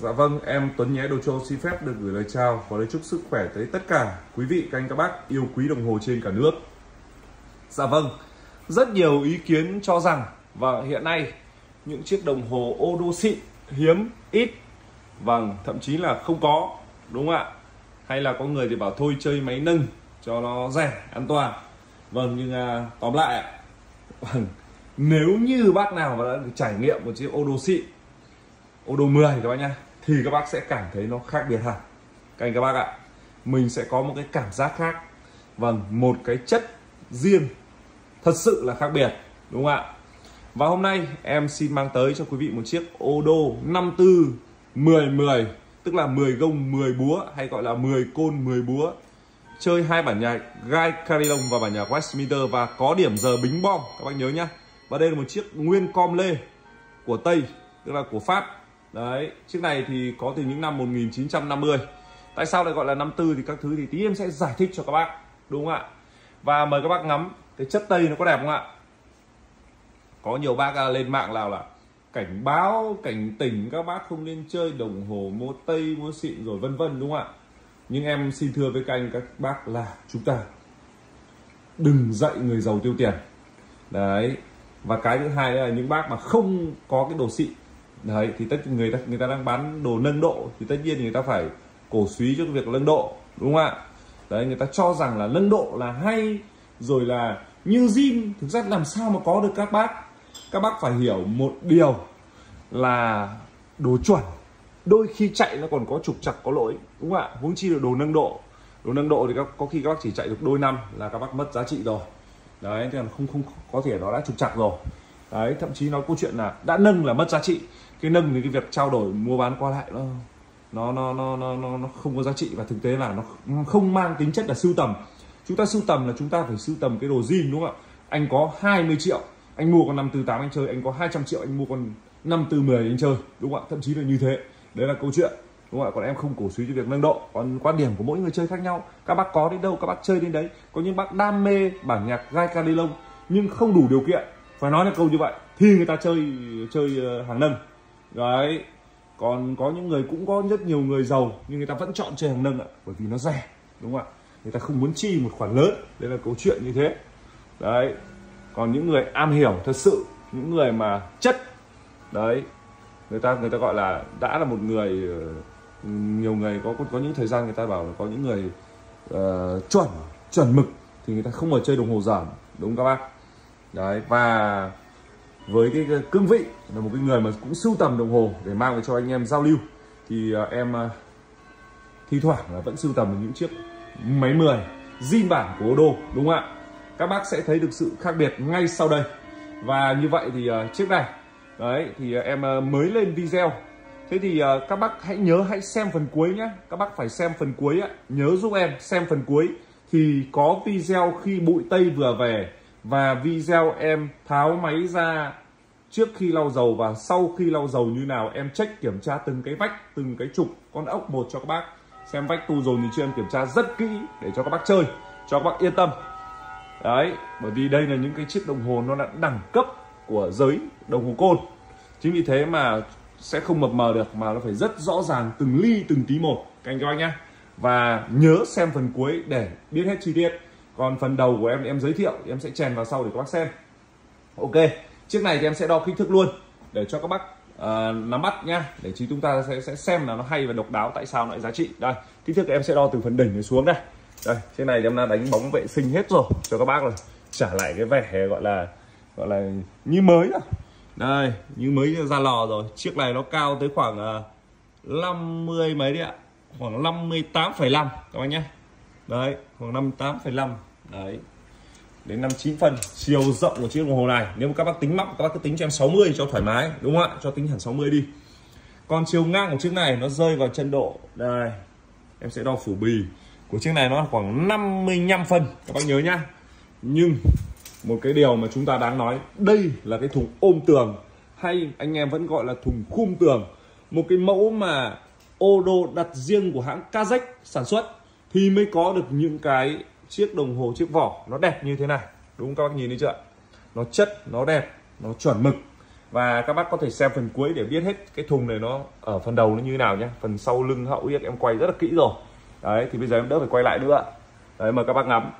Dạ vâng, em Tuấn Nhé Đồ Châu xin phép được gửi lời chào và lời chúc sức khỏe tới tất cả quý vị, các anh các bác yêu quý đồng hồ trên cả nước. Dạ vâng, rất nhiều ý kiến cho rằng và hiện nay những chiếc đồng hồ ô đô xịn hiếm ít và thậm chí là không có đúng không ạ? Hay là có người thì bảo thôi chơi máy nâng cho nó rẻ an toàn. Vâng nhưng à, tóm lại vâng nếu như bác nào mà đã được trải nghiệm một chiếc ô đô xịn ô đô 10 các bác nhá thì các bác sẽ cảm thấy nó khác biệt hẳn. Các anh các bác ạ, mình sẽ có một cái cảm giác khác. Vâng một cái chất riêng thật sự là khác biệt, đúng không ạ? Và hôm nay em xin mang tới cho quý vị một chiếc ô đô 54 10 10 tức là 10 gông 10 búa, hay gọi là 10 côn 10 búa. Chơi hai bản nhạc Guy Carillon và bản nhạc Westminster, và có điểm giờ bính bom, các bác nhớ nhá. Và đây là một chiếc nguyên com lê của Tây, tức là của Pháp đấy, chiếc này thì có từ những năm 1950 tại sao lại gọi là 54 thì các thứ thì tí em sẽ giải thích cho các bác, đúng không ạ? Và mời các bác ngắm cái chất Tây nó có đẹp không ạ? Có nhiều bác à, lên mạng nào là cảnh báo, cảnh tỉnh các bác không nên chơi đồng hồ, mua tây, mua xịn rồi vân vân, đúng không ạ? Nhưng em xin thưa với các anh, các bác là chúng ta đừng dạy người giàu tiêu tiền. Đấy, và cái thứ hai là những bác mà không có cái đồ xịn đấy thì tất người ta người ta đang bán đồ nâng độ thì tất nhiên người ta phải cổ suý cho việc nâng độ đúng không ạ? Đấy người ta cho rằng là nâng độ là hay rồi là như zin thực ra làm sao mà có được các bác? Các bác phải hiểu một điều là đồ chuẩn đôi khi chạy nó còn có trục chặt có lỗi đúng không ạ? Huống chi là đồ nâng độ. Đồ nâng độ thì các, có khi các bác chỉ chạy được đôi năm là các bác mất giá trị rồi. Đấy thì không không có thể nó đã trục chặt rồi đấy thậm chí nói câu chuyện là đã nâng là mất giá trị. Cái nâng thì cái việc trao đổi mua bán qua lại nó nó nó nó nó nó, không có giá trị. Và thực tế là nó không mang tính chất là sưu tầm. Chúng ta sưu tầm là chúng ta phải sưu tầm cái đồ zin đúng không ạ? Anh có 20 triệu anh mua con 548 anh chơi. Anh có 200 triệu anh mua con 540 anh chơi đúng không ạ? Thậm chí là như thế. Đấy là câu chuyện đúng không ạ? Còn em không cổ suý cho việc nâng độ. Còn quan điểm của mỗi người chơi khác nhau. Các bác có đến đâu các bác chơi đến đấy. Có những bác đam mê bản nhạc gai ca lông nhưng không đủ điều kiện phải nói là câu như vậy. Thì người ta chơi chơi ờ, hàng nâng. Đấy. Còn có những người cũng có rất nhiều người giàu nhưng người ta vẫn chọn chơi hàng nâng ạ bởi vì nó rẻ đúng không ạ? Người ta không muốn chi một khoản lớn. Đây là câu chuyện như thế. Đấy. Còn những người am hiểu thật sự những người mà chất đấy. Người ta người ta gọi là đã là một người ờ, nhiều người có có những thời gian người ta bảo là có những người uh, chuẩn chuẩn mực thì người ta không ở chơi đồng hồ giảm đúng không các bác? Đấy và với cái, cương vị là một cái người mà cũng sưu tầm đồng hồ để mang về cho anh em giao lưu thì à, em à, thi thoảng là vẫn sưu tầm những chiếc máy 10 zin bản của Odo đúng không ạ? Các bác sẽ thấy được sự khác biệt ngay sau đây. Và như vậy thì à, chiếc này đấy thì em mới lên video. Thế thì các bác hãy nhớ hãy xem phần cuối nhé các bác phải xem phần cuối nhớ giúp em xem phần cuối. Thì có video khi bụi tây vừa về và video em tháo máy ra trước khi lau dầu và sau khi lau dầu như nào, em check kiểm tra từng cái vách, từng cái trục, con ốc một cho các bác. Xem vách tu dồn thì chưa, em kiểm tra rất kỹ để cho các bác chơi, cho các bác yên tâm. Đấy, bởi vì đây là những cái chiếc đồng hồ nó là đẳng cấp của giới đồng hồ côn. Chính vì thế mà sẽ không mập mờ được, mà nó phải rất rõ ràng, từng ly, từng tí một. Các anh các anh nhá. Và nhớ xem phần cuối để biết hết chi tiết còn phần đầu của em em giới thiệu em sẽ chèn vào sau để các bác xem. Ok chiếc này thì em sẽ đo kích thước luôn để cho các bác uh, nắm bắt nhá để chỉ chúng ta sẽ sẽ xem là nó hay và độc đáo tại sao lại giá trị. Đây kích thước em sẽ đo từ phần đỉnh xuống đây. Đây chiếc này em đã đánh bóng vệ sinh hết rồi cho các bác rồi. Trả lại cái vẻ gọi là gọi là như mới rồi đây như mới ra lò rồi. Chiếc này nó cao tới khoảng ờ, uh, 50 mấy đấy ạ. Khoảng 58,5 các bác nhé. Đấy khoảng 58,5 đấy. Đến 59 phần, chiều rộng của chiếc đồng hồ này. Nếu mà các bác tính móc, các bác cứ tính cho em 60 cho thoải mái, đúng không ạ? Cho tính hẳn 60 đi. Còn chiều ngang của chiếc này, nó rơi vào chân độ. Đây, em sẽ đo phủ bì. Của chiếc này nó khoảng 55 phân các bác nhớ nhá. Nhưng, một cái điều mà chúng ta đáng nói, đây là cái thùng ôm tường, hay anh em vẫn gọi là thùng khum tường. Một cái mẫu mà ô đô đặt riêng của hãng Kazakh sản xuất, thì mới có được những cái chiếc đồng hồ chiếc vỏ nó đẹp như thế này. Đúng không các bác nhìn thấy chưa nó chất nó đẹp nó chuẩn mực. Và các bác có thể xem phần cuối để biết hết cái thùng này nó ở phần đầu nó như thế nào nhé. Phần sau lưng hậu yết em quay rất là kỹ rồi. Đấy thì bây giờ em đỡ phải quay lại nữa đấy mời các bác ngắm.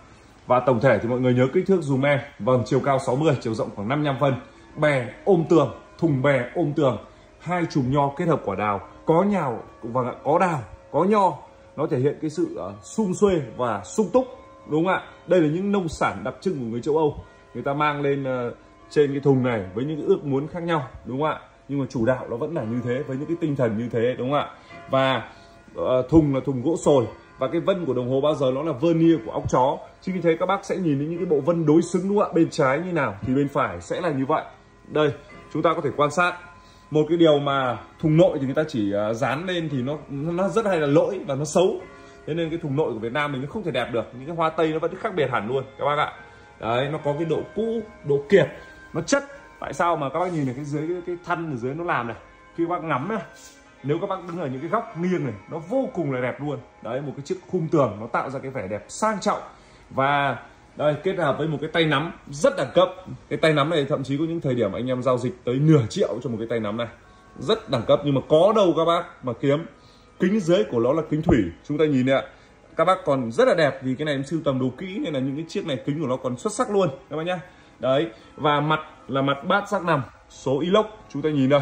Và tổng thể thì mọi người nhớ kích thước dùm em vâng chiều cao 60 chiều rộng khoảng 55 phân. Bè ôm tường thùng bè ôm tường. Hai chùm nho kết hợp quả đào. Có nhào vâng và có đào có nho. Nó thể hiện cái sự uh, sum xuê và sung túc đúng không ạ? Đây là những nông sản đặc trưng của người châu âu. Người ta mang lên ờ, trên cái thùng này với những cái ước muốn khác nhau đúng không ạ? Nhưng mà chủ đạo nó vẫn là như thế với những cái tinh thần như thế đúng không ạ? Và uh, thùng là thùng gỗ sồi. Và cái vân của đồng hồ bao giờ nó là vernier của óc chó. Chính vì thế các bác sẽ nhìn thấy những cái bộ vân đối xứng đúng không ạ? Bên trái như nào thì bên phải sẽ là như vậy. Đây chúng ta có thể quan sát. Một cái điều mà thùng nội thì người ta chỉ ờ, dán lên thì nó nó rất hay là lỗi và nó xấu thế nên cái thùng nội của Việt Nam mình nó không thể đẹp được. Những cái hoa tây nó vẫn khác biệt hẳn luôn các bác ạ. Đấy nó có cái độ cũ độ kiệt nó chất. Tại sao mà các bác nhìn này cái dưới cái, cái thân ở dưới nó làm này? Khi các bác ngắm này nếu các bác đứng ở những cái góc nghiêng này nó vô cùng là đẹp luôn. Đấy một cái chiếc khung tường nó tạo ra cái vẻ đẹp sang trọng. Và đây kết hợp với một cái tay nắm rất đẳng cấp. Cái tay nắm này thậm chí có những thời điểm anh em giao dịch tới nửa triệu cho một cái tay nắm này. Rất đẳng cấp nhưng mà có đâu các bác mà kiếm kính dưới của nó là kính thủy. Chúng ta nhìn này ạ. Các bác còn rất là đẹp vì cái này em sưu tầm đồ kỹ nên là những cái chiếc này kính của nó còn xuất sắc luôn các bác nhá. Đấy và mặt là mặt bát sắc nằm số inox chúng ta nhìn đây.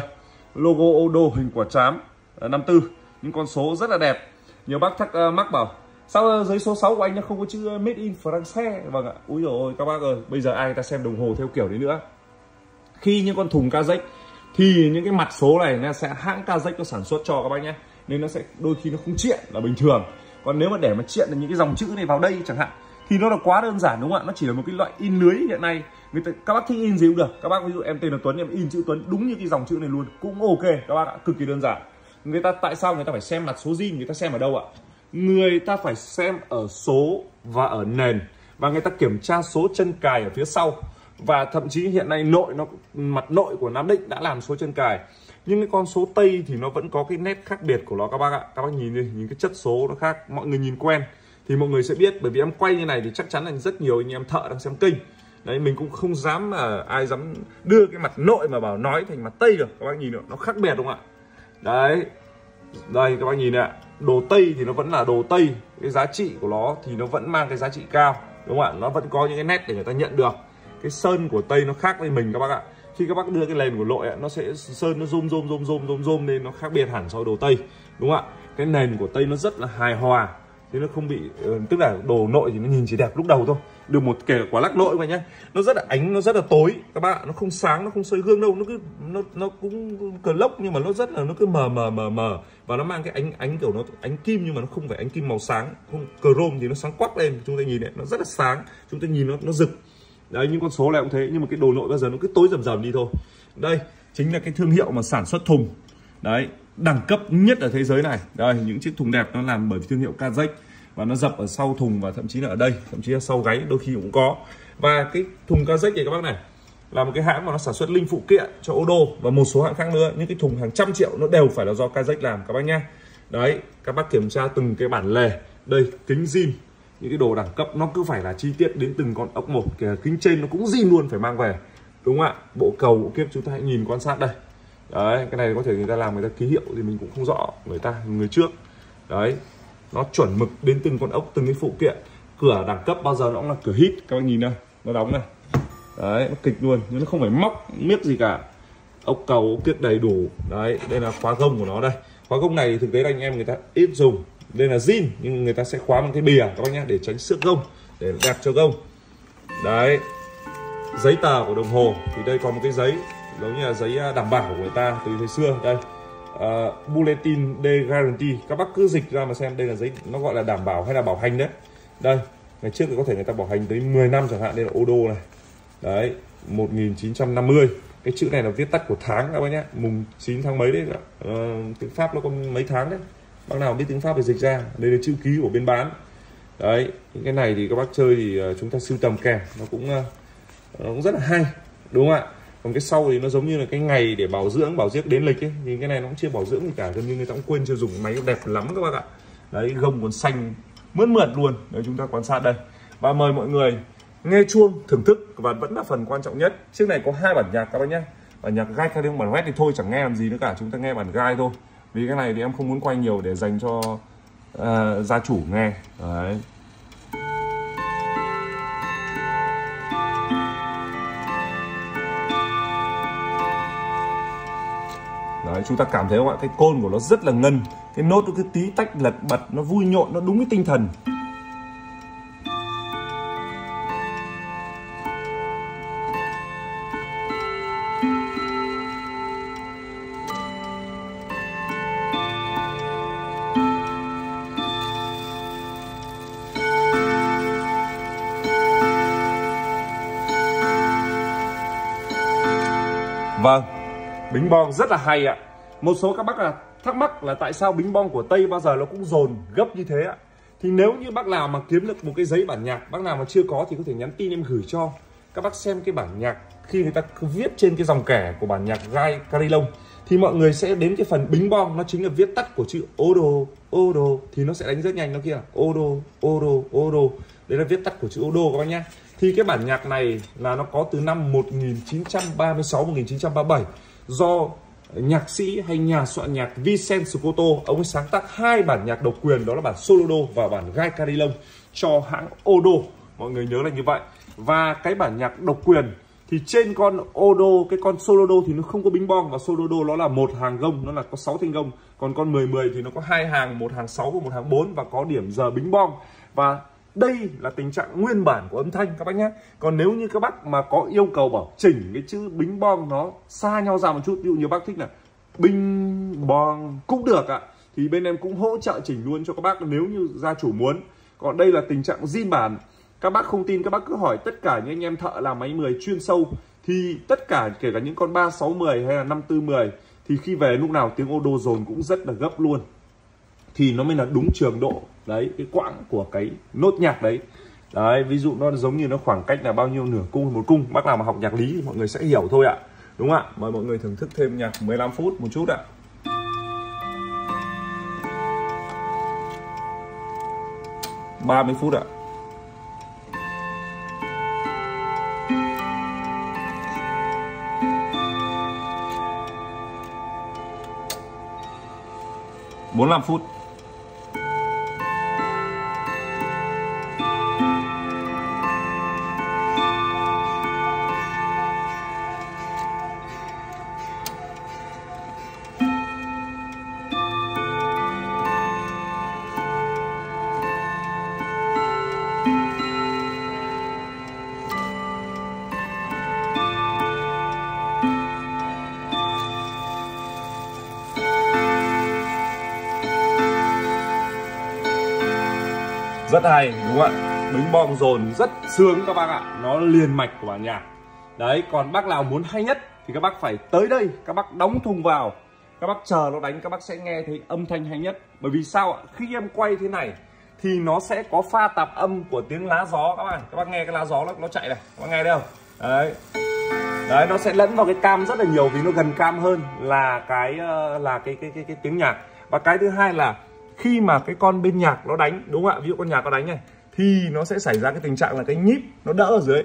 Logo Odo hình quả chám 54 những con số rất là đẹp. Nhiều bác thắc uh, mắc bảo sao ờ, giấy số 6 của anh nó không có chữ ờ, made in France? Vâng ạ. Úi rồi các bác ơi bây giờ ai ta xem đồng hồ theo kiểu đấy nữa. Khi những con thùng Kazakh thì những cái mặt số này nó sẽ hãng Kazakh nó sản xuất cho các bác nhé nên nó sẽ đôi khi nó không triện là bình thường. Còn nếu mà để mà triện được những cái dòng chữ này vào đây chẳng hạn, thì nó là quá đơn giản đúng không ạ? Nó chỉ là một cái loại in lưới hiện nay. Người ta, các bác thích in gì cũng được. Các bác ví dụ em tên là Tuấn, em in chữ Tuấn đúng như cái dòng chữ này luôn, cũng ok. Các bác ạ, cực kỳ đơn giản. Người ta, tại sao người ta phải xem mặt số zin, người ta xem ở đâu ạ? Người ta phải xem ở số và ở nền. Và người ta kiểm tra số chân cài ở phía sau. Và thậm chí hiện nay nội nó, mặt nội của Nam Định đã làm số chân cài nhưng cái con số tây thì nó vẫn có cái nét khác biệt của nó. Các bác ạ, các bác nhìn đi những cái chất số nó khác, mọi người nhìn quen. Thì mọi người sẽ biết, bởi vì em quay như này thì chắc chắn là rất nhiều anh em thợ đang xem kênh. Đấy, mình cũng không dám mà ai dám đưa cái mặt nội mà bảo nói thành mặt tây được. Các bác nhìn được, nó khác biệt đúng không ạ? Đấy. Đây, các bác nhìn ạ. Đồ tây thì nó vẫn là đồ tây. Cái giá trị của nó thì nó vẫn mang cái giá trị cao, đúng không ạ? Nó vẫn có những cái nét để người ta nhận được. Cái sơn của tây nó khác với mình, các bác ạ khi các bác đưa cái nền của nội nó sẽ sơn, nó zoom zoom zoom zoom zoom zoom nên nó khác biệt hẳn so với đồ tây, đúng không ạ? Cái nền của tây nó rất là hài hòa, thế nó không bị ờ, tức là đồ nội thì nó nhìn chỉ đẹp lúc đầu thôi. Được một kể quả lắc nội mà nhá, nó rất là ánh, nó rất là tối, các bạn nó không sáng, nó không soi gương đâu, nó cứ, nó nó cũng cờ lốc nhưng mà nó rất là, nó cứ mờ mờ mờ mờ. Và nó mang cái ánh ánh kiểu nó, ánh kim nhưng mà nó không phải ánh kim màu sáng, không, chrome thì nó sáng quắc lên. Chúng ta nhìn này, nó rất là sáng, chúng ta nhìn nó nó rực đấy, những con số này cũng thế, nhưng mà cái đồ nội bây giờ nó cứ tối dần dần đi thôi. Đây, chính là cái thương hiệu mà sản xuất thùng. Đấy, đẳng cấp nhất ở thế giới này. Đây, những chiếc thùng đẹp nó làm bởi thương hiệu Kazakh và nó dập ở sau thùng và thậm chí là ở đây, thậm chí là sau gáy đôi khi cũng có. Và cái thùng Kazakh này các bác này, là một cái hãng mà nó sản xuất linh phụ kiện cho ô tô và một số hãng khác nữa. Những cái thùng hàng trăm triệu nó đều phải là do Kazakh làm, các bác nhá. Đấy, các bác kiểm tra từng cái bản lề. Đây, kính zin những cái đồ đẳng cấp nó cứ phải là chi tiết đến từng con ốc một. Kìa, kính trên nó cũng zin luôn, phải mang về. Đúng không ạ? Bộ cầu, bộ kiếp, chúng ta hãy nhìn quan sát đây. Đấy, cái này có thể người ta làm, người ta ký hiệu thì mình cũng không rõ người ta, người trước. Đấy, nó chuẩn mực đến từng con ốc, từng cái phụ kiện. Cửa đẳng cấp bao giờ nó cũng là cửa hít. Các bạn nhìn đây, nó đóng này đấy, nó kịch luôn, nhưng nó không phải móc miếc gì cả. Ốc cầu, ốc kiếp đầy đủ. Đấy, đây là khóa gông của nó đây. Khóa gông này thì thực tế anh em người ta ít dùng đây là zin nhưng người ta sẽ khóa bằng cái bìa các bác nhé để tránh xước gông để đẹp cho gông. Đấy giấy tờ của đồng hồ thì đây có một cái giấy giống như là giấy à, đảm bảo của người ta từ thời xưa. Đây uh, bulletin de guarantee. Các bác cứ dịch ra mà xem đây là giấy nó gọi là đảm bảo hay là bảo hành đấy. Đây ngày trước thì có thể người ta bảo hành tới 10 năm chẳng hạn đây là ô đô này. Đấy 1950 cái chữ này là viết tắt của tháng các bác nhé mùng 9 tháng mấy đấy uh, tiếng pháp nó có mấy tháng đấy? Bác nào biết tiếng pháp thì dịch ra. Đây là chữ ký của bên bán. Đấy, những cái này thì các bác chơi thì ờ, chúng ta sưu tầm kèm. Nó cũng ờ, nó cũng rất là hay, đúng không ạ? Còn cái sau thì nó giống như là cái ngày để bảo dưỡng bảo dưỡng đến lịch ấy. Thì cái này nó cũng chưa bảo dưỡng gì cả, gần như người ta cũng quên chưa dùng máy đẹp lắm các bác ạ. Đấy, gông còn xanh mướt mượt luôn. Đấy, chúng ta quan sát đây. Và mời mọi người nghe chuông, thưởng thức và vẫn là phần quan trọng nhất. Chiếc này có hai bản nhạc các bác nhé. Bản nhạc gai theo bản web thì thôi, chẳng nghe làm gì nữa cả. Chúng ta nghe bản gai thôi vì cái này thì em không muốn quay nhiều để dành cho uh, gia chủ nghe. Đấy. Đấy, chúng ta cảm thấy không ạ? Cái côn của nó rất là ngân. Cái nốt nó cứ tí tách lật bật nó vui nhộn nó đúng cái tinh thần. Bính bong rất là hay ạ. Một số các bác là thắc mắc là tại sao bính bong của Tây bao giờ nó cũng dồn gấp như thế ạ. Thì nếu như bác nào mà kiếm được một cái giấy bản nhạc, bác nào mà chưa có thì có thể nhắn tin em gửi cho. Các bác xem cái bản nhạc khi người ta viết trên cái dòng kẻ của bản nhạc Gai Carilong thì mọi người sẽ đến cái phần bính bong nó chính là viết tắt của chữ odo odo thì nó sẽ đánh rất nhanh nó kia odo odo odo đấy là viết tắt của chữ odo các bác nhá thì cái bản nhạc này là nó có từ năm 1936 1937 do nhạc sĩ hay nhà soạn nhạc Vincent Scotto ông ấy sáng tác hai bản nhạc độc quyền, đó là bản Solodo và bản Gai Carillon cho hãng Odo. Mọi người nhớ là như vậy. Và cái bản nhạc độc quyền thì trên con Odo, cái con Solodo thì nó không có bính bong, và Solodo nó là một hàng gông, nó là có 6 thanh gông. Còn con 10 10 thì nó có hai hàng, một hàng 6 và một hàng 4 và có điểm giờ bính bong. Và đây là tình trạng nguyên bản của âm thanh, các bác nhé. Còn nếu như các bác mà có yêu cầu bảo chỉnh cái chữ bính bong nó xa nhau ra một chút, ví dụ như bác thích là binh bong cũng được ạ, thì bên em cũng hỗ trợ chỉnh luôn cho các bác nếu như gia chủ muốn. Còn đây là tình trạng zin bản. Các bác không tin, các bác cứ hỏi tất cả những anh em thợ làm máy 10 chuyên sâu, thì tất cả, kể cả những con 3 6 10 hay là 5 4 10 thì khi về lúc nào tiếng ô đô dồn cũng rất là gấp luôn thì nó mới là đúng trường độ. Đấy, cái quãng của cái nốt nhạc đấy. Đấy, ví dụ nó giống như nó khoảng cách là bao nhiêu nửa cung, một cung. Bác nào mà học nhạc lý thì mọi người sẽ hiểu thôi ạ. Đúng không ạ? Mời mọi người thưởng thức thêm nhạc 15 phút một chút ạ. 30 phút ạ. bốn 45 phút. Rất hay đúng không ạ? Bính bom dồn rất sướng các bác ạ. Nó liền mạch của bản nhạc. Đấy còn bác nào muốn hay nhất thì các bác phải tới đây các bác đóng thùng vào. Các bác chờ nó đánh các bác sẽ nghe thấy âm thanh hay nhất. Bởi vì sao ạ? Khi em quay thế này thì nó sẽ có pha tạp âm của tiếng lá gió các bạn. Các bác nghe cái lá gió nó, nó chạy này. Các bác nghe đây không? Đấy. Đấy nó sẽ lẫn vào cái cam rất là nhiều vì nó gần cam hơn là cái ờ, là cái cái cái, cái tiếng nhạc. Và cái thứ hai là khi mà cái con bên nhạc nó đánh, đúng không ạ? Ví dụ con nhạc nó đánh này, thì nó sẽ xảy ra cái tình trạng là cái nhíp nó đỡ ở dưới.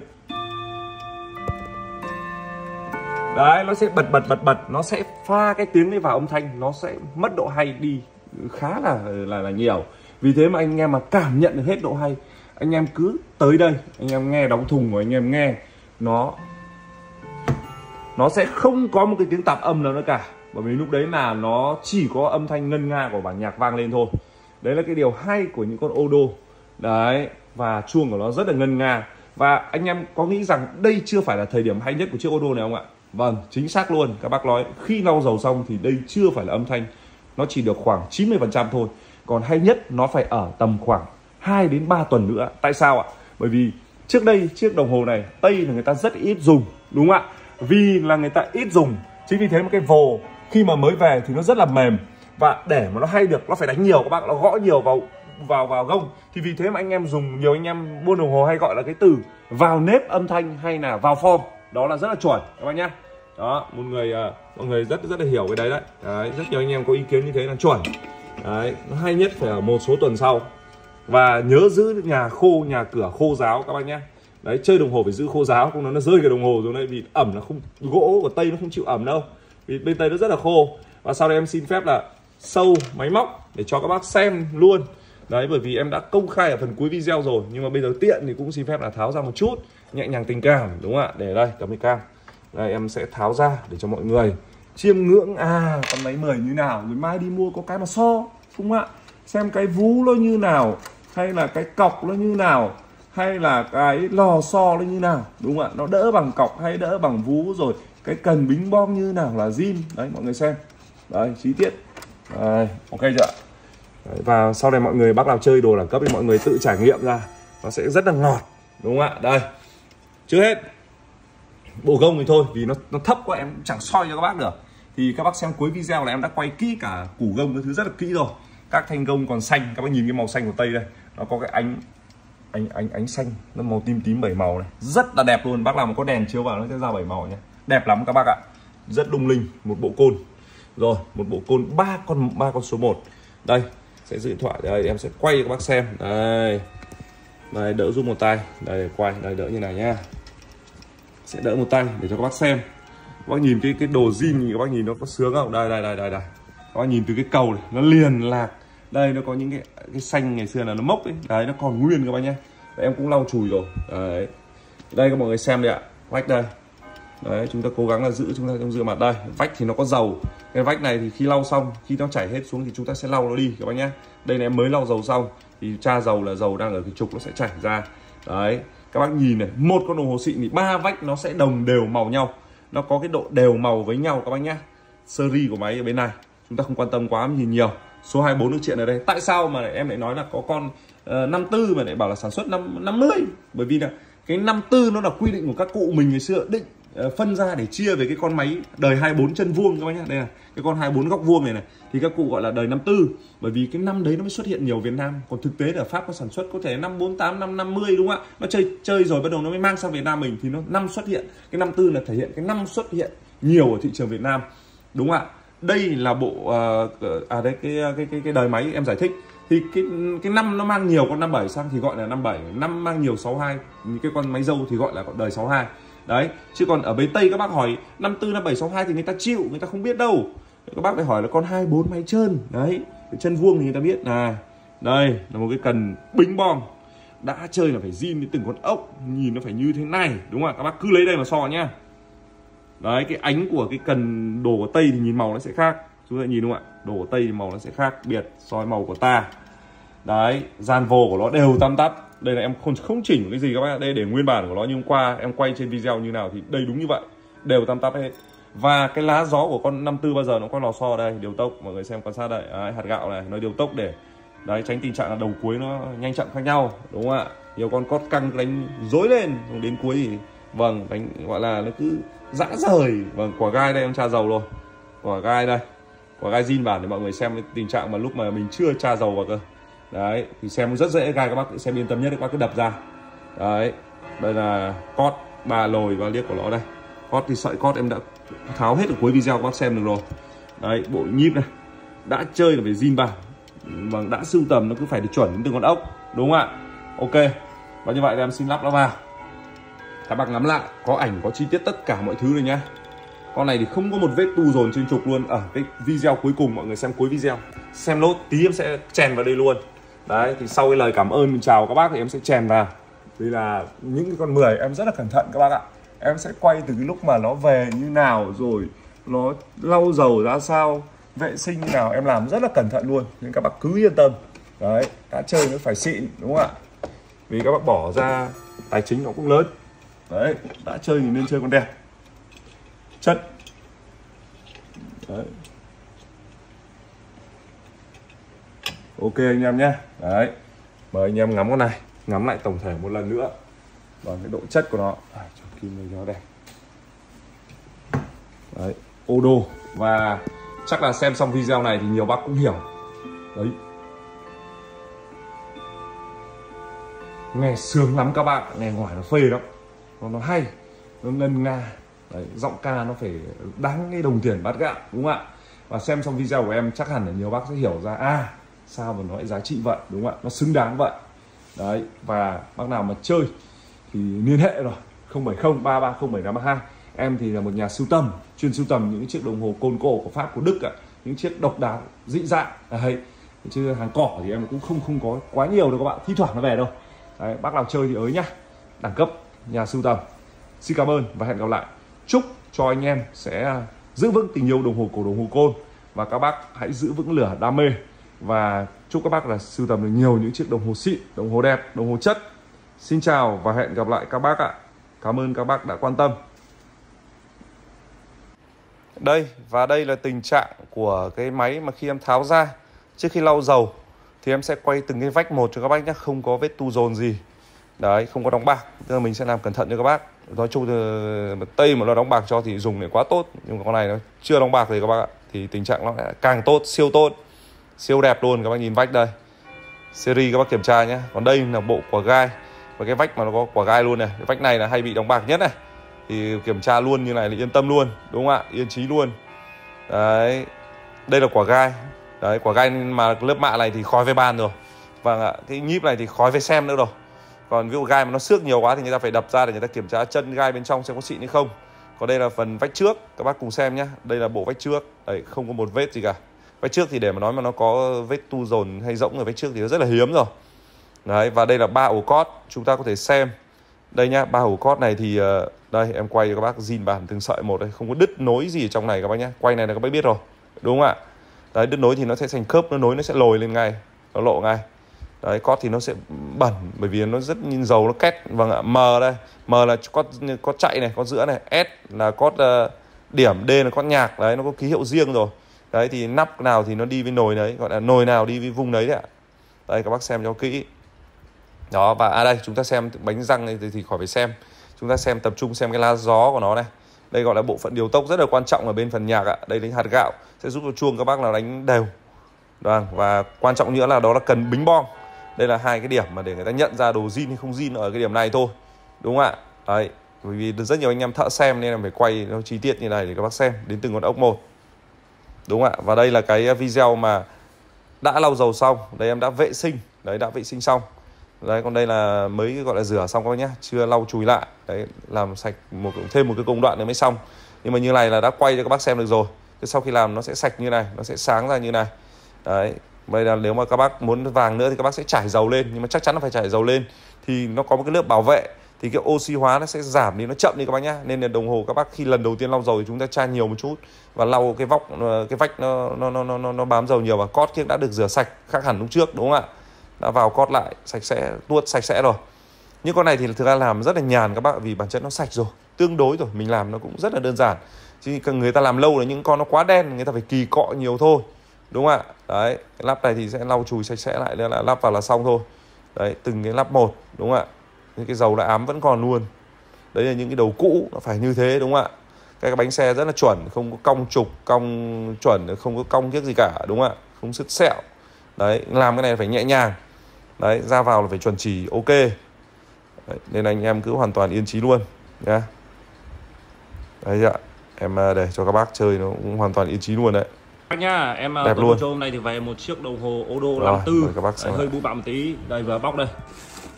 Đấy, nó sẽ bật bật bật bật, nó sẽ pha cái tiếng đấy vào âm thanh, nó sẽ mất độ hay đi khá là là là nhiều. Vì thế mà anh em mà cảm nhận được hết độ hay, anh em cứ tới đây, anh em nghe đóng thùng của anh em nghe, nó nó sẽ không có một cái tiếng tạp âm nào nữa cả bởi vì lúc đấy là nó chỉ có âm thanh ngân nga của bản nhạc vang lên thôi. Đấy là cái điều hay của những con ô đô đấy, và chuông của nó rất là ngân nga. Và anh em có nghĩ rằng đây chưa phải là thời điểm hay nhất của chiếc ô đô này không ạ? Vâng chính xác luôn. Các bác nói, khi lau dầu xong thì đây chưa phải là âm thanh. Nó chỉ được khoảng 90 phần trăm thôi. Còn hay nhất, nó phải ở tầm khoảng 2 đến 3 tuần nữa. Tại sao ạ? Bởi vì trước đây, chiếc đồng hồ này, tây là người ta rất ít dùng, đúng không ạ? Vì là người ta ít dùng. Chính vì thế mà cái vồ khi mà mới về thì nó rất là mềm. Và để mà nó hay được nó phải đánh nhiều các bạn nó gõ nhiều vào vào vào gông. Thì vì thế mà anh em dùng nhiều anh em buôn đồng hồ hay gọi là cái từ vào nếp âm thanh hay là vào form. Đó là rất là chuẩn các bạn nhá. Đó một người uh, mọi người rất rất là hiểu cái đấy đấy. đấy rất nhiều anh em có ý kiến như thế là chuẩn. Đấy nó hay nhất phải ở một số tuần sau. Và nhớ giữ nhà khô nhà cửa khô giáo các bạn nhé đấy chơi đồng hồ phải giữ khô ráo không nó nó rơi cái đồng hồ rồi đấy vì ẩm là không gỗ của tây nó không chịu ẩm đâu vì bên tây nó rất là khô. Và sau đây em xin phép là sâu máy móc để cho các bác xem luôn. Đấy, bởi vì em đã công khai ở phần cuối video rồi. Nhưng mà bây giờ tiện thì cũng xin phép là tháo ra một chút, nhẹ nhàng tình cảm, đúng không ạ? Để đây, cầm cái cam. Đây, em sẽ tháo ra để cho mọi người chiêm ngưỡng. À con máy 10 như nào? Rồi mai đi mua có cái mà so, đúng không ạ? Xem cái vú nó như nào, hay là cái cọc nó như nào, hay là cái lò xo nó như nào, đúng không ạ? Nó đỡ bằng cọc hay đỡ bằng vú rồi cái cần bính bom như nào là zin. Đấy mọi người xem. Đấy chi tiết. Đấy, ok chưa đấy, và sau này mọi người bác nào chơi đồ đẳng cấp thì mọi người tự trải nghiệm ra. Nó sẽ rất là ngọt đúng không ạ? Đây. Chưa hết. Bộ gông thì thôi vì nó nó thấp quá em chẳng soi cho các bác được. Thì các bác xem cuối video là em đã quay kỹ cả củ gông cái thứ rất là kỹ rồi. Các thanh gông còn xanh các bác nhìn cái màu xanh của tây đây. Nó có cái ánh ánh ánh ánh xanh. Nó màu tím tím bảy màu này. Rất là đẹp luôn. Bác làm có đèn chiếu vào nó sẽ ra bảy màu nhé đẹp lắm các bác ạ. Rất lung linh, một bộ côn. Rồi, một bộ côn, ba con ba con số 1 đây, sẽ giữ điện thoại. Đây, em sẽ quay cho các bác xem. Đây. Đây, đỡ giúp một tay. Đây, quay. Đây, đỡ như này nhá. Sẽ đỡ một tay để cho các bác xem. Các bác nhìn cái cái đồ zin các bác nhìn nó có sướng không? Đây đây đây đây đây. Các bác nhìn từ cái cầu này, nó liền lạc. Đây, nó có những cái cái xanh ngày xưa là nó mốc ấy. Đấy, nó còn nguyên các bác nhé em cũng lau chùi rồi. Đấy. Đây, các mọi người xem đi ạ. Quách đây đấy chúng ta cố gắng là giữ chúng ta trong dựa mặt đây. Vách thì nó có dầu. Cái vách này thì khi lau xong khi nó chảy hết xuống thì chúng ta sẽ lau nó đi các bác nhé. Đây là em mới lau dầu xong thì tra dầu là dầu đang ở cái trục nó sẽ chảy ra. Đấy các bác nhìn này một con đồng hồ xịn thì ba vách nó sẽ đồng đều màu nhau. Nó có cái độ đều màu với nhau các bác nhé. Series của máy ở bên này chúng ta không quan tâm quá nhìn nhiều. Số 24 được chuyện ở đây. Tại sao mà em lại nói là có con ờ, uh, 54 mà lại bảo là sản xuất năm 50 bởi vì là cái 54 nó là quy định của các cụ mình ngày xưa định Ờ, phân ra để chia về cái con máy đời 24 chân vuông các bác nhá. Đây là cái con 24 góc vuông này này thì các cụ gọi là đời 54 bởi vì cái năm đấy nó mới xuất hiện nhiều Việt Nam. Còn thực tế là Pháp có sản xuất có thể năm 48 năm 50 đúng không ạ? Nó chơi chơi rồi bắt đầu nó mới mang sang Việt Nam mình thì nó năm xuất hiện. Cái 54 là thể hiện cái năm xuất hiện nhiều ở thị trường Việt Nam. Đúng không ạ? Đây là bộ ờ, ờ, à đây cái, cái cái cái đời máy em giải thích. Thì cái cái năm nó mang nhiều con 57 sang thì gọi là 57 năm mang nhiều 62 những cái con máy dâu thì gọi là đời 62 đấy, chứ còn ở bên tây các bác hỏi 54 57 62 thì người ta chịu, người ta không biết đâu. Các bác phải hỏi là con 24 máy trơn. Đấy, cái chân vuông thì người ta biết. Là đây là một cái cần bính bom. Đã chơi là phải zin đến từng con ốc, nhìn nó phải như thế này. Đúng không ạ? Các bác cứ lấy đây mà so nhá. Đấy, cái ánh của cái cần đồ của tây thì nhìn màu nó sẽ khác. Chúng ta nhìn đúng không ạ? Đồ của tây thì màu nó sẽ khác, biệt so với màu của ta đấy gian vô của nó đều tăm tắt đây là em không không chỉnh cái gì các bác đây để nguyên bản của nó như hôm qua em quay trên video như nào thì đây đúng như vậy. Đều tăm tắt hết. Và cái lá gió của con 54 bao giờ nó có lò xo đây? Điều tốc mọi người xem quan sát đây. Đấy, hạt gạo này nó điều tốc để đấy tránh tình trạng là đầu cuối nó nhanh chậm khác nhau đúng không ạ? Nhiều con cót căng đánh dối lên đến cuối thì vâng đánh gọi là nó cứ dã rời. Vâng quả gai đây em tra dầu rồi. Quả gai đây. Quả gai zin bản để mọi người xem tình trạng mà lúc mà mình chưa tra dầu vào cơ đấy, thì xem rất dễ. Gai các bác xem yên tâm nhất, các bác cứ đập ra. Đấy, đây là cót, ba lồi và liếc của nó đây. Cót thì sợi cót em đã tháo hết ở cuối video, các bác xem được rồi. Đấy, bộ nhíp này, đã chơi là phải zin vào và đã sưu tầm, nó cứ phải được chuẩn đến từng con ốc, đúng không ạ? Ok, và như vậy thì em xin lắp nó vào các bác ngắm lại, có ảnh, có chi tiết tất cả mọi thứ rồi nhá. Con này thì không có một vết tu dồn trên trục luôn. Ở cái video cuối cùng, mọi người xem cuối video. Xem nốt, tí em sẽ chèn vào đây luôn đấy, thì sau cái lời cảm ơn, mình chào các bác thì em sẽ chèn vào. Vì là những cái con 10 em rất là cẩn thận các bác ạ. Em sẽ quay từ cái lúc mà nó về như nào rồi, nó lau dầu ra sao, vệ sinh như nào, em làm rất là cẩn thận luôn. Nên các bác cứ yên tâm. Đấy, đã chơi nó phải xịn, đúng không ạ? Vì các bác bỏ ra, tài chính nó cũng lớn. Đấy, đã chơi thì nên chơi con đẹp chất đấy. Ok anh em nhé. Đấy mời anh em ngắm con này. Ngắm lại tổng thể một lần nữa. Và cái độ chất của nó. À, cho kim này nó đẹp. Đấy ô đô và chắc là xem xong video này thì nhiều bác cũng hiểu. Đấy. Nghe sướng lắm các bạn. Nghe ngoài nó phê lắm. Nó, nó hay. Nó ngân nga. Đấy, giọng ca nó phải đáng cái đồng tiền bát gạo đúng không ạ? Và xem xong video của em chắc hẳn là nhiều bác sẽ hiểu ra. À sao mà nó lại giá trị vậy đúng không ạ? Nó xứng đáng vậy. Đấy và bác nào mà chơi thì liên hệ rồi 070 3307532 em thì là một nhà sưu tầm chuyên sưu tầm những chiếc đồng hồ côn cổ của Pháp của Đức ạ những chiếc độc đáo dị dạng. Đấy chứ hàng cỏ thì em cũng không không có quá nhiều đâu các bạn thi thoảng nó về đâu. Đấy, bác nào chơi thì ới nhá. Đẳng cấp nhà sưu tầm. Xin cảm ơn và hẹn gặp lại. Chúc cho anh em sẽ giữ vững tình yêu đồng hồ cổ đồng hồ côn. Và các bác hãy giữ vững lửa đam mê và chúc các bác là sưu tầm được nhiều những chiếc đồng hồ xịn, đồng hồ đẹp, đồng hồ chất. Xin chào và hẹn gặp lại các bác ạ. Cảm ơn các bác đã quan tâm. Đây, và đây là tình trạng của cái máy mà khi em tháo ra, trước khi lau dầu, thì em sẽ quay từng cái vách một cho các bác nhé, không có vết tu dồn gì. Đấy, không có đóng bạc, tức là mình sẽ làm cẩn thận cho các bác. Nói chung là tây mà nó đóng bạc cho thì dùng để quá tốt, nhưng mà con này nó chưa đóng bạc thì các bác ạ, thì tình trạng nó càng tốt, siêu tốt siêu đẹp luôn, các bác nhìn vách đây. Series các bác kiểm tra nhé. Còn đây là bộ quả gai. Và cái vách mà nó có quả gai luôn này. Cái vách này là hay bị đóng bạc nhất này. Thì kiểm tra luôn như này là yên tâm luôn, đúng không ạ? Yên trí luôn. Đấy. Đây là quả gai. Đấy, quả gai mà lớp mạ này thì khói với bàn rồi. Vâng ạ. Cái nhíp này thì khói với xem nữa rồi. Còn ví dụ gai mà nó xước nhiều quá thì người ta phải đập ra để người ta kiểm tra chân gai bên trong xem có xịn hay không. Còn đây là phần vách trước. Các bác cùng xem nhé. Đây là bộ vách trước. Đấy, không có một vết gì cả vách trước thì để mà nói mà nó có vết tu dồn hay rỗng ở vách trước thì nó rất là hiếm rồi. Đấy và đây là ba ổ cót chúng ta có thể xem. Đây nhá ba ổ cót này thì ờ, đây em quay cho các bác zin bản từng sợi một đây. Không có đứt nối gì ở trong này các bác nhé quay này là các bác biết rồi đúng không ạ? Đấy đứt nối thì nó sẽ thành khớp nó nối nó sẽ lồi lên ngay nó lộ ngay. Đấy cót thì nó sẽ bẩn bởi vì nó rất nhìn dầu nó két. Vâng ạ m đây m là cót cót chạy này cót giữa này s là cót uh, điểm d là cót nhạc. Đấy nó có ký hiệu riêng rồi đấy thì nắp nào thì nó đi với nồi đấy gọi là nồi nào đi với vùng đấy đấy ạ. Đây các bác xem cho kỹ. Đó và à đây chúng ta xem bánh răng này thì, thì khỏi phải xem. Chúng ta xem tập trung xem cái lá gió của nó này. Đây gọi là bộ phận điều tốc rất là quan trọng ở bên phần nhạc ạ. Đây là hạt gạo sẽ giúp cho chuông các bác là đánh đều. Đoàn. và quan trọng nữa là đó là cần bính bong đây là hai cái điểm mà để người ta nhận ra đồ zin hay không zin ở cái điểm này thôi. Đúng không ạ? Đấy bởi vì rất nhiều anh em thợ xem nên là phải quay nó chi tiết như này để các bác xem. Đến từng con ốc một đúng không ạ. Và đây là cái ờ, video mà đã lau dầu xong. Đây em đã vệ sinh. Đấy, đã vệ sinh xong. Đấy, còn đây là mới gọi là rửa xong các bác nhé chưa lau chùi lại. Đấy, làm sạch một, thêm một cái công đoạn nữa mới xong. Nhưng mà như này là đã quay cho các bác xem được rồi. Thế sau khi làm nó sẽ sạch như này, nó sẽ sáng ra như này. Đấy. Bây giờ nếu mà các bác muốn vàng nữa thì các bác sẽ trải dầu lên. Nhưng mà chắc chắn là phải trải dầu lên. Thì nó có một cái lớp bảo vệ thì cái oxy hóa nó sẽ giảm đi, nó chậm đi các bác nhá. Nên là đồng hồ các bác khi lần đầu tiên lau dầu thì chúng ta tra nhiều một chút và lau cái vóc ờ, cái vách nó nó nó nó nó bám dầu nhiều và cót kia đã được rửa sạch khác hẳn lúc trước, đúng không ạ? Đã vào cót lại, sạch sẽ tuốt sạch sẽ rồi. Những con này thì thực ra làm rất là nhàn các bác, vì bản chất nó sạch rồi, tương đối rồi, mình làm nó cũng rất là đơn giản. Chứ người ta làm lâu là những con nó quá đen, người ta phải kỳ cọ nhiều thôi, đúng không ạ? Đấy, cái lắp này thì sẽ lau chùi sạch sẽ lại nữa là lắp vào là xong thôi. Đấy, từng cái lắp một, đúng không ạ? Những cái dầu là ám vẫn còn luôn. Đấy là những cái đầu cũ nó phải như thế đúng không ạ? Cái bánh xe rất là chuẩn không có cong trục cong chuẩn không có cong kiếc gì cả đúng không ạ? Không sứt sẹo. Đấy làm cái này phải nhẹ nhàng. Đấy ra vào là phải chuẩn chỉ ok. Đấy, nên anh em cứ hoàn toàn yên trí luôn nhá. Đấy ạ em à, để cho các bác chơi nó cũng hoàn toàn yên trí luôn đấy. Nhá em đẹp luôn. cho hôm nay thì về một chiếc đồng hồ Odo 54 các bác hơi bụi bặm tí. Đây vừa bóc đây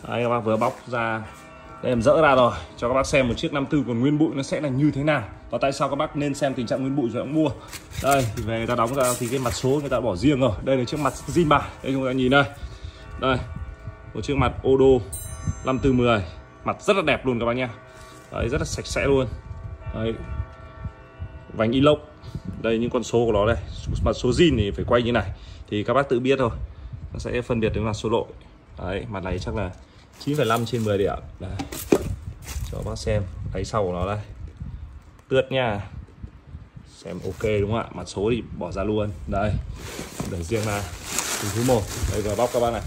Đấy, các bác vừa bóc ra. Đây em dỡ ra rồi. Cho các bác xem một chiếc 54 còn nguyên bụi nó sẽ là như thế nào. Và tại sao các bác nên xem tình trạng nguyên bụi rồi cũng mua? Đây thì về người ta đóng ra thì cái mặt số người ta bỏ riêng rồi. Đây là chiếc mặt zin bài đây chúng ta nhìn đây. Đây một chiếc mặt Odo 5410 mặt rất là đẹp luôn các bác nha đấy rất là sạch sẽ luôn. Đấy. Vành inox. Đây những con số của nó đây. Mặt số zin thì phải quay như này. Thì các bác tự biết thôi. Nó sẽ phân biệt với mặt số lội đấy mặt này chắc là 9,5 trên 10 điểm. Đấy. cho bác xem đáy sau của nó đây. Tướt nha. Xem ok đúng không ạ? Mặt số thì bỏ ra luôn. Đây để riêng là từ thứ một. Đây vừa bóc các bác này.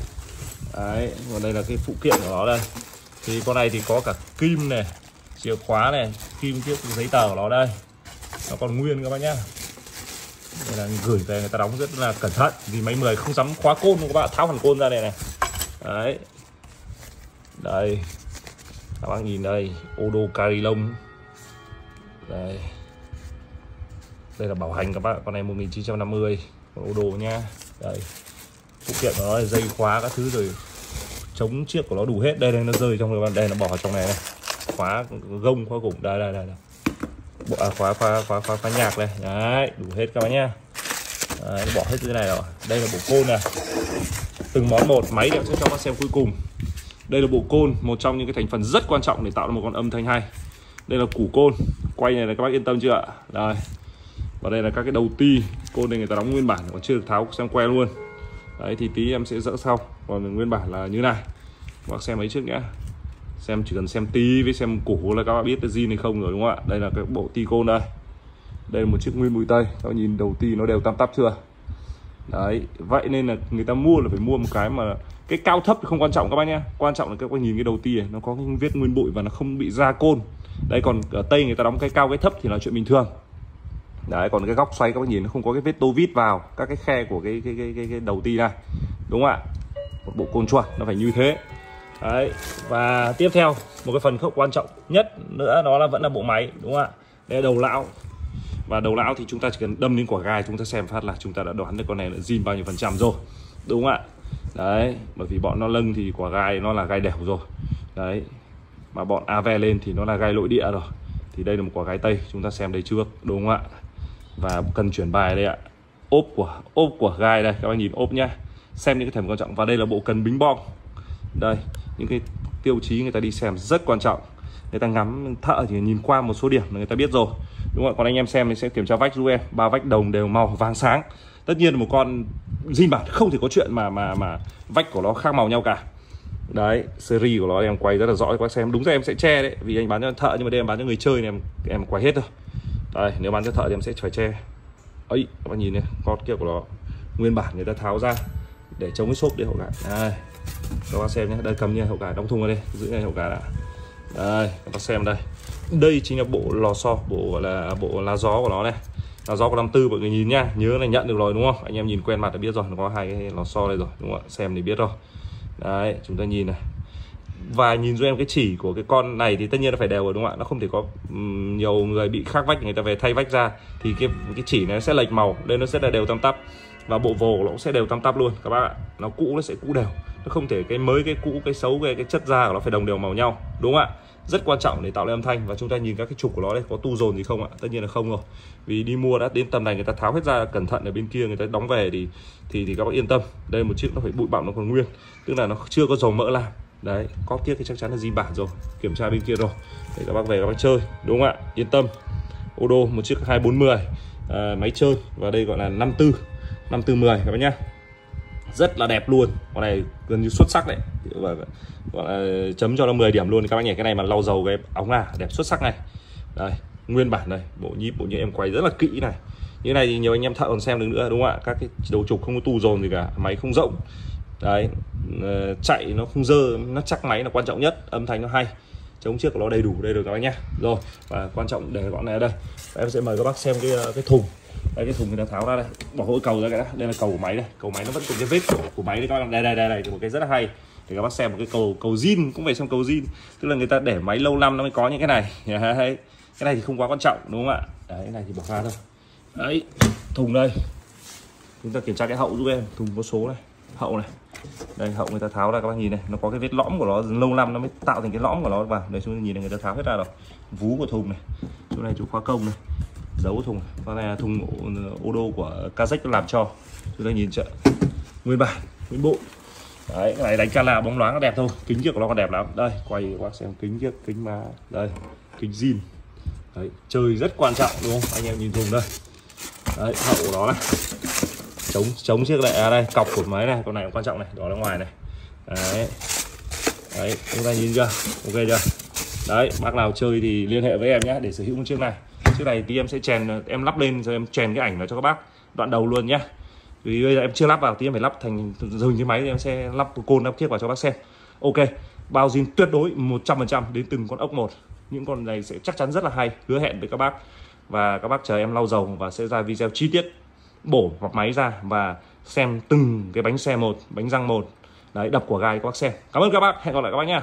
Đấy còn đây là cái phụ kiện của nó đây. Thì con này thì có cả kim này chìa khóa này kim tiếp giấy tờ của nó đây. Nó còn nguyên các bác nhá. Đây là gửi về người ta đóng rất là cẩn thận. Vì máy 10 không dám khóa côn các bạn tháo hẳn côn ra này này đấy. Đây. Các bác nhìn đây Odo Carilong đây. Đây là bảo hành các bạn con này 1950 con Odo nhá. Đây. Phụ kiện nó dây khóa các thứ rồi chống chiếc của nó đủ hết. Đây đây nó rơi trong cái đây nó bỏ vào trong này này. Khóa gông khóa gục. Đây đây đây, đây. bộ à, khóa khóa khóa khóa khóa nhạc đây đấy đủ hết các bạn nhá. Ờ, đấy, bỏ hết cái này rồi. Đây là bộ côn này. Từng món một máy để sẽ cho các xem cuối cùng. Đây là bộ côn một trong những cái thành phần rất quan trọng để tạo ra một con âm thanh hay. Đây là củ côn. Quay này là các bác yên tâm chưa ạ? Đây. Và đây là các cái đầu ti. Côn này người ta đóng nguyên bản còn chưa được tháo xem que luôn. Đấy thì tí em sẽ dỡ sau. Còn nguyên bản là như này. Các bác xem ấy trước nhé xem chỉ cần xem tí với xem củ là các bạn biết cái gì này không rồi đúng không ạ? Đây là cái bộ ti côn đây đây là một chiếc nguyên mũi tây các bạn nhìn đầu ti nó đều tam tắp chưa? Đấy vậy nên là người ta mua là phải mua một cái mà cái cao thấp thì không quan trọng các bác nhé quan trọng là các bác nhìn cái đầu ti này nó có cái vết nguyên bụi và nó không bị ra côn. Đây còn ở tây người ta đóng cái cao cái thấp thì là chuyện bình thường. Đấy còn cái góc xoay các bác nhìn nó không có cái vết tô vít vào các cái khe của cái cái cái cái, cái đầu ti này. Đúng không ạ? Một bộ côn chuẩn nó phải như thế. Đấy và tiếp theo một cái phần không quan trọng nhất nữa đó là vẫn là bộ máy đúng không ạ? Đây là đầu lão và đầu lão thì chúng ta chỉ cần đâm lên quả gai, chúng ta xem phát là chúng ta đã đoán được con này là zin bao nhiêu phần trăm rồi. Đúng không ạ? Đấy, bởi vì bọn nó lưng thì quả gai nó là gai đẻo rồi. Đấy, mà bọn ave lên thì nó là gai nội địa rồi. Thì đây là một quả gai tây, chúng ta xem đây trước, đúng không ạ? Và cần chuyển bài đây ạ. Ốp của ốp của gai đây, các bạn nhìn ốp nhá. Xem những cái thẩm quan trọng. Và đây là bộ cần bính bong. Đây, những cái tiêu chí người ta đi xem rất quan trọng người ta ngắm, thợ thì nhìn qua một số điểm là người ta biết rồi. Đúng không còn anh em xem thì sẽ kiểm tra vách giúp em. Ba vách đồng đều màu, vàng sáng. Tất nhiên một con zin bản không thể có chuyện mà mà mà vách của nó khác màu nhau cả. Đấy, series của nó em quay rất là rõ cho các xem. Đúng ra em sẽ che đấy, vì anh bán cho thợ nhưng mà đây em bán cho người chơi này em em quay hết rồi đây, nếu bán cho thợ thì em sẽ phải che. Ấy, các bạn nhìn này, con kia của nó, nguyên bản người ta tháo ra để chống cái xốp để hậu gà đây, các bác xem nhé đây cầm nha, hậu gà đóng thùng vào đây, giữ ngay hậu gà đã đây, các bác xem đây. Đây chính là bộ lò xo, bộ, gọi là à, bộ lá gió của nó này. Lá gió của năm tư, mọi người nhìn nha. Nhớ là nhận được rồi, đúng không? Anh em nhìn quen mặt đã biết rồi, nó có hai cái lò xo đây rồi, đúng không ạ? Xem thì biết rồi. Đấy, chúng ta nhìn này. Và nhìn cho em cái chỉ của cái con này thì tất nhiên là phải đều rồi, đúng không ạ? Nó không thể có nhiều người bị khác vách, người ta về thay vách ra. Thì cái cái chỉ nó sẽ lệch màu, đây nó sẽ là đều tam tắp. Và bộ vồ nó cũng sẽ đều tam tắp luôn, các bác ạ. Nó cũ, nó sẽ cũ đều nó không thể cái mới cái cũ cái xấu cái cái chất da của nó phải đồng đều màu nhau đúng không ạ? Rất quan trọng để tạo nên âm thanh và chúng ta nhìn các cái trục của nó đây có tu dồn gì không ạ? Tất nhiên là không rồi. Vì đi mua đã đến tầm này người ta tháo hết ra cẩn thận ở bên kia người ta đóng về thì thì thì các bác yên tâm. Đây một chiếc nó phải bụi bặm nó còn nguyên. Tức là nó chưa có dầu mỡ làm. Đấy có tiếc thì chắc chắn là di bản rồi. Kiểm tra bên kia rồi. Để các bác về các bác chơi đúng không ạ? Yên tâm. Ô đô một chiếc 240 à, máy chơi. Và đây gọi là 54 5410 các bác nhá rất là đẹp luôn. Con này gần như xuất sắc đấy. Và và chấm cho nó 10 điểm luôn. Các bác nhỉ cái này mà lau dầu cái ống à đẹp xuất sắc này. Đây, nguyên bản này bộ nhíp, bộ như em quay rất là kỹ này. Như này thì nhiều anh em thợ còn xem được nữa, đúng không ạ? Các cái đầu trục không có tu dồn gì cả, máy không rộng. Đấy ờ, chạy nó không dơ, nó chắc máy là quan trọng nhất, âm thanh nó hay chống trước của nó đầy đủ đây được các bác nhé rồi và quan trọng để gọn này ở đây. Em sẽ mời các bác xem cái ờ, cái thùng. Đây cái thùng người ta tháo ra đây. Bỏ hỗ cầu ra cái đó đây là cầu của máy đây. Cầu máy nó vẫn còn cái vết của, của máy đấy các bác đây đây đây đây. Một cái rất là hay. Để các bác xem một cái cầu cầu zin. Cũng phải xem cầu zin. Tức là người ta để máy lâu năm nó mới có những cái này. Cái này thì không quá quan trọng đúng không ạ? Đấy cái này thì bỏ ra thôi. Đấy thùng đây. Chúng ta kiểm tra cái hậu giúp em. Thùng có số này hậu này. Đây, hậu người ta tháo ra, các bác nhìn này, nó có cái vết lõm của nó, lâu năm nó mới tạo thành cái lõm của nó vào đây chúng ta nhìn này, người ta tháo hết ra rồi. Vú của thùng này, chỗ này chỗ khóa công này, dấu thùng con này là thùng ô đô của Kazakh làm cho. Chúng ta nhìn chợ nguyên bản, nguyên bộ. Đấy, cái này đánh cala bóng loáng nó đẹp thôi, kính trước của nó còn đẹp lắm. Đây, quay qua xem kính trước, kính má đây, kính zin. Đấy chơi rất quan trọng, đúng không? Anh em nhìn thùng đây. Đấy, hậu của nó này chống chống chiếc lại à đây, cọc của máy này, con này cũng quan trọng này đó là ngoài này. Đấy. Đấy, chúng ta nhìn chưa? Ok chưa? Đấy, bác nào chơi thì liên hệ với em nhé, để sở hữu một chiếc này. Chiếc này thì em sẽ chèn, em lắp lên, rồi em chèn cái ảnh nó cho các bác, đoạn đầu luôn nhé. Vì bây giờ em chưa lắp vào thì em phải lắp thành, dừng cái máy thì em sẽ lắp côn lắp kiếp vào cho bác xem. Ok, bao zin tuyệt đối 100% đến từng con ốc một. Những con này sẽ chắc chắn rất là hay, hứa hẹn với các bác. Và các bác chờ em lau dầu và sẽ ra video chi tiết bổ hoặc máy ra và xem từng cái bánh xe một, bánh răng một. Đấy, đập của gai các bác xem. Cảm ơn các bác hẹn gặp lại các bác nhé